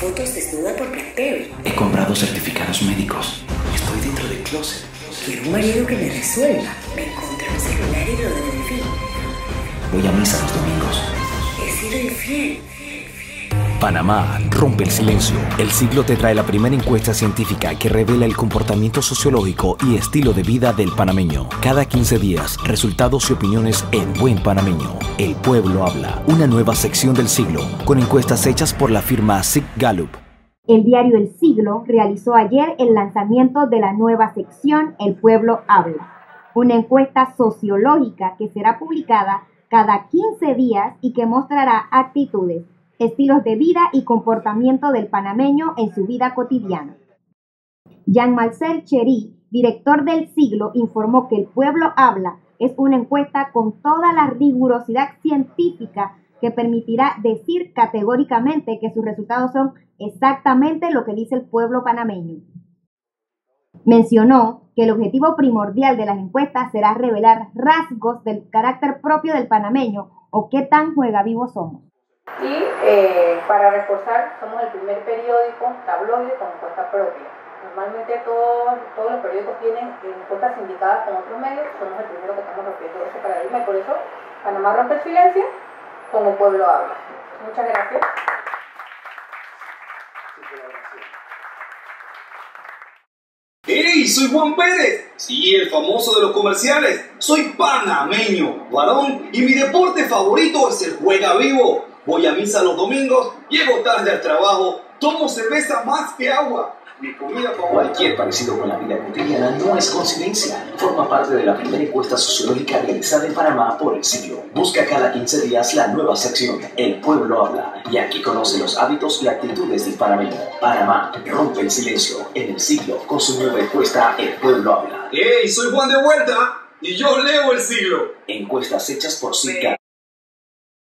fotos desnuda por Blackberry. He comprado certificados médicos. Estoy dentro del closet. Quiero un marido que me resuelva. Me encontré un celular y lo devolví. Voy a misa los domingos. He sido infiel. Panamá rompe el silencio. El siglo te trae la primera encuesta científica que revela el comportamiento sociológico y estilo de vida del panameño. Cada 15 días, resultados y opiniones en Buen Panameño. El pueblo habla. Una nueva sección del siglo con encuestas hechas por la firma SIG Gallup. El diario El Siglo realizó ayer el lanzamiento de la nueva sección El pueblo habla, una encuesta sociológica que será publicada cada 15 días y que mostrará actitudes estilos de vida y comportamiento del panameño en su vida cotidiana. Jean-Marcel Chery, director del siglo, informó que El Pueblo Habla es una encuesta con toda la rigurosidad científica que permitirá decir categóricamente que sus resultados son exactamente lo que dice el pueblo panameño. Mencionó que el objetivo primordial de las encuestas será revelar rasgos del carácter propio del panameño o qué tan juega vivo somos. Y eh, para reforzar, somos el primer periódico tabloide con encuesta propia. Normalmente todos, todos los periódicos tienen encuestas indicadas con otros medios, somos el Panamá rompe el silencio como pueblo habla. Muchas gracias. ¡Hey! Soy Juan Pérez. Sí, el famoso de los comerciales. Soy panameño, varón, y mi deporte favorito es el juega vivo. Voy a misa los domingos, llego tarde al trabajo, tomo cerveza más que agua. Mi comida favorita. Cualquier parecido con la vida cotidiana no es coincidencia. Forma parte de la primera encuesta sociológica realizada en Panamá por el siglo. Busca cada 15 días la nueva sección El pueblo habla y aquí conoce los hábitos y actitudes del panameño. Panamá rompe el silencio en el siglo con su nueva encuesta El pueblo habla. ¡Hey! Soy Juan de vuelta y yo leo el siglo. Encuestas hechas por Zika.